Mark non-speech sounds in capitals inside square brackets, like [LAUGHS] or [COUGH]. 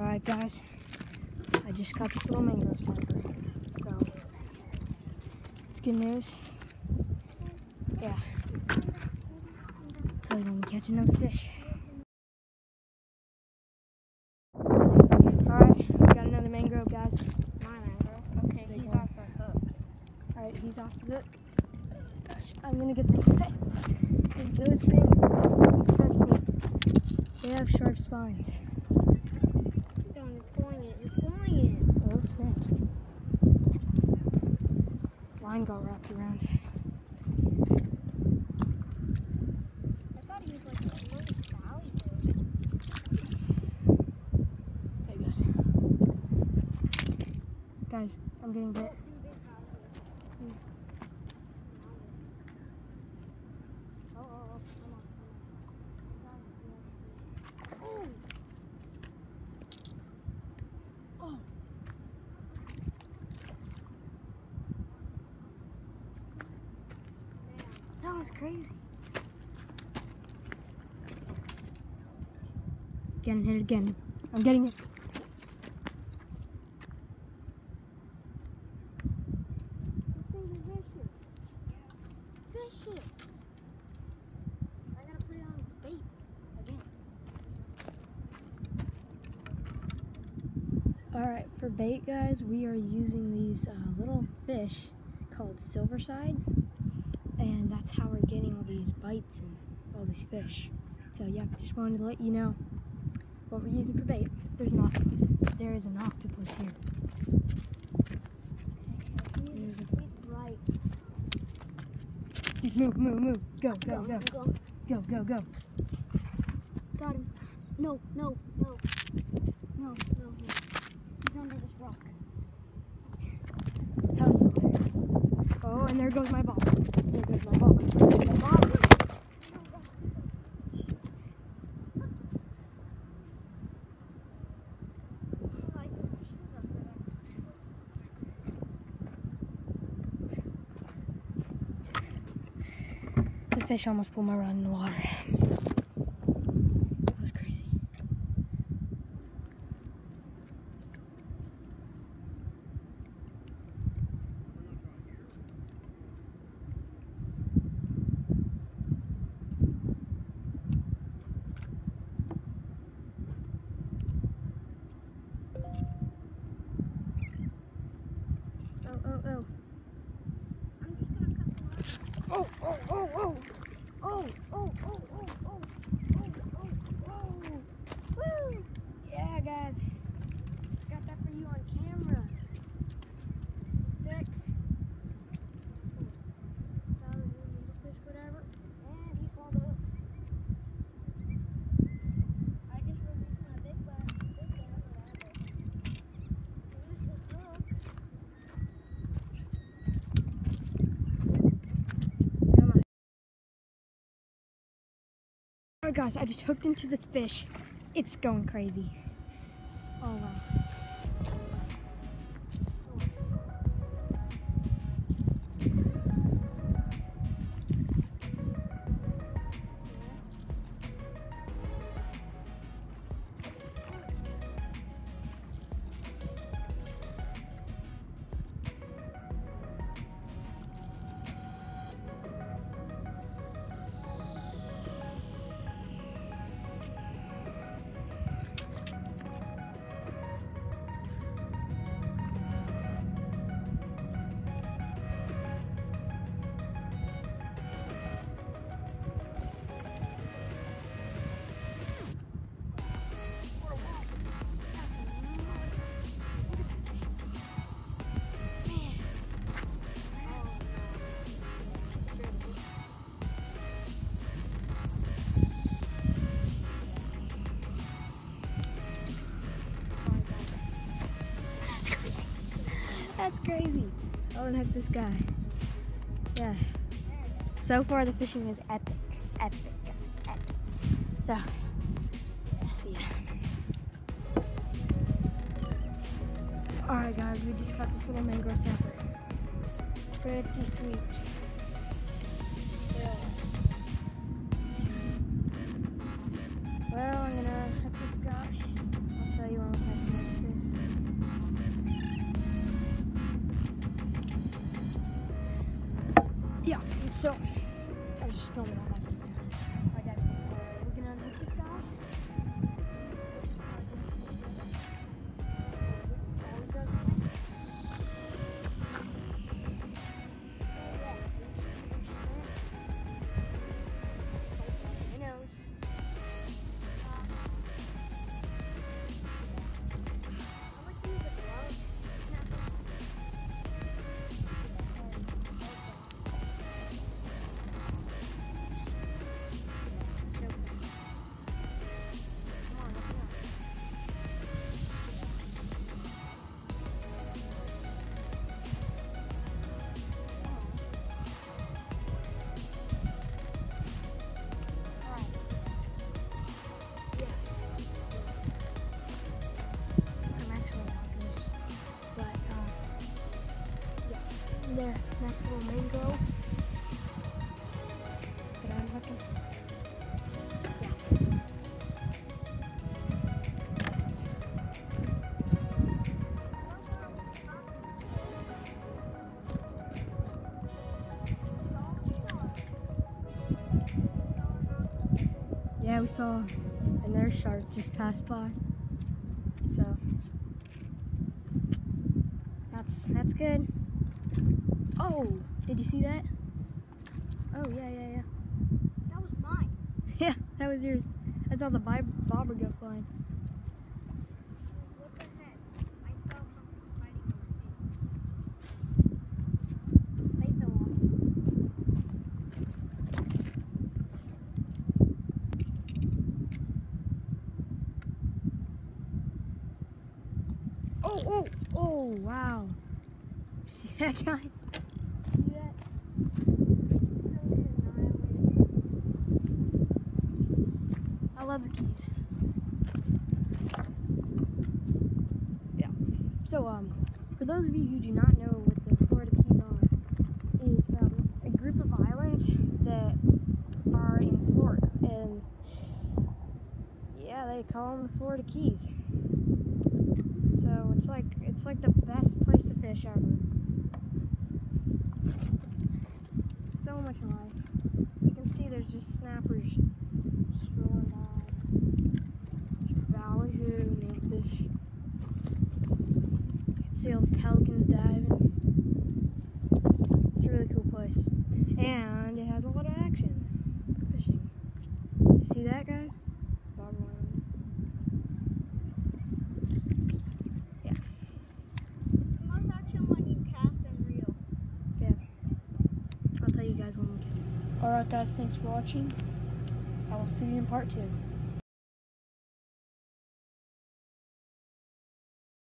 Alright guys, I just got this little mangrove snapper. So, it's good news. Yeah. Tell you when we catch another fish. Alright, we got another mangrove guys. My mangrove. Okay, he's one. off the hook. Alright, he's off the hook. Gosh, I'm gonna get the [LAUGHS] those things. Trust me. They have sharp spines. Line got wrapped around. I thought he was like a little valuable. There he goes. Guys, I'm getting bit. Oh, oh, oh, come on, come on. Oh. That was crazy. Getting hit again. I'm getting it. This vicious. Vicious. I gotta put it on bait again. Alright, for bait, guys, we are using these uh, little fish called silversides. And that's how we're getting all these bites and all these fish. So, yeah, just wanted to let you know what we're using for bait. There's an octopus. There is an octopus here. He's, he's bright. Move, move, move. Go, go, go. go. Go, go, go. Got him. No, no, no. No, no, no. He's under this rock. That was hilarious. Oh, and there goes my ball. The fish almost pulled my rod in the water. That was crazy. Oh, oh, oh. Oh, oh, oh, oh. Oh, oh, oh, oh, oh, oh, oh, oh. Woo! Yeah, guys. Got that for you on camera. Stick. Some dollar needlefish, whatever. And he swallowed the hook. I just released my big bass. Big bass. Released the hook. Come on. Oh gosh, I just hooked into this fish. It's going crazy. Oh wow. That's crazy. I'll unhook this guy. Yeah. So far, the fishing is epic. Epic. Epic. So, see ya. Alright, guys, we just caught this little mangrove snapper. Pretty sweet. Well, I'm gonna I was But I'm looking. Yeah, we saw another shark just pass by. So that's that's good. Oh, did you see that? Oh yeah, yeah, yeah. That was mine. [LAUGHS] Yeah, that was yours. I saw the bob- bobber go flying. Look ahead. I saw something fighting over They fell off. Oh, oh, oh, wow. [LAUGHS] See that, guys? I love the keys. Yeah. So, um, for those of you who do not know what the Florida Keys are, it's um, a group of islands that are in Florida, and yeah, they call them the Florida Keys. So it's like it's like the best place to fish ever. So much life. You can see there's just snappers strolling by. Ballyhoo, nailfish. You can see all the pelicans diving. It's a really cool place. And it has a lot of action fishing. Did you see that guys? Bobber went on. It's the most action when you cast and reel. I'll tell you guys when we can. Alright guys, thanks for watching. I will see you in part two.